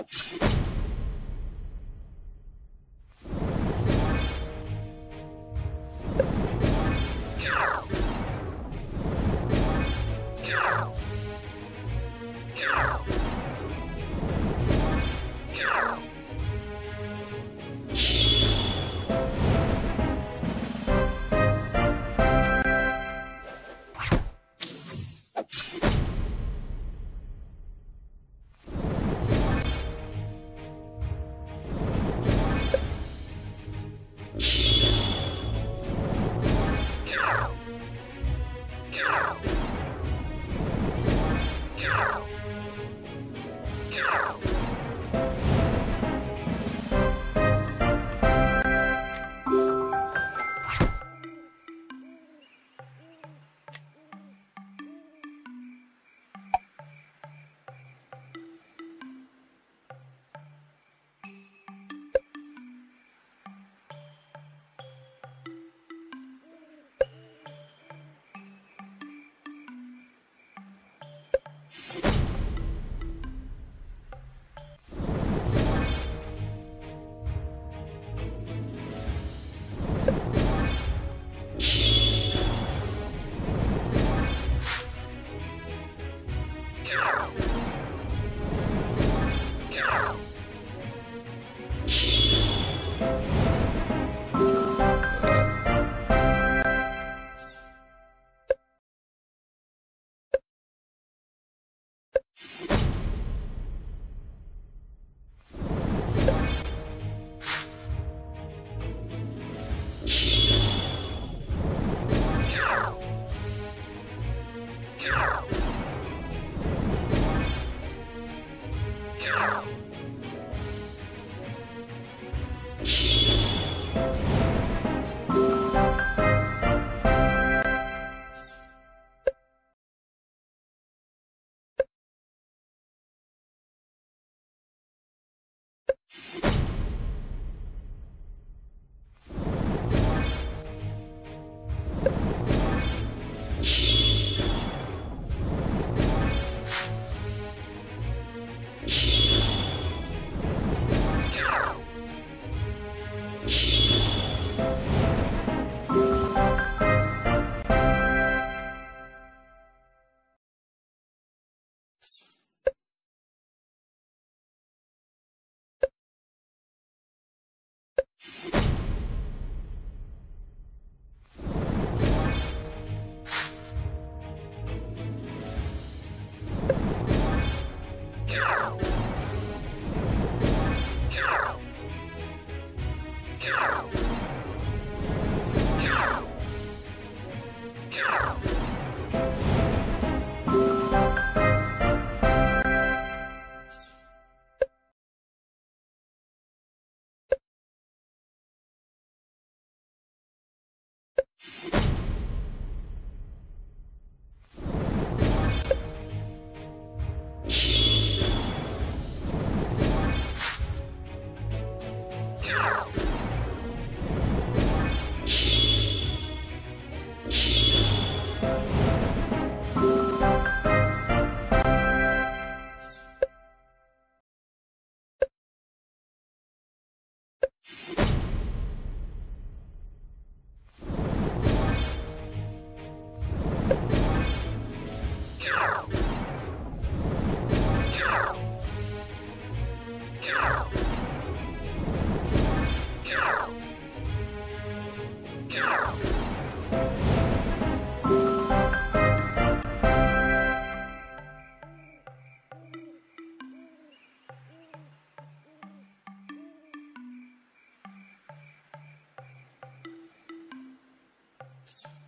Yeah. Yeah.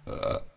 Uh.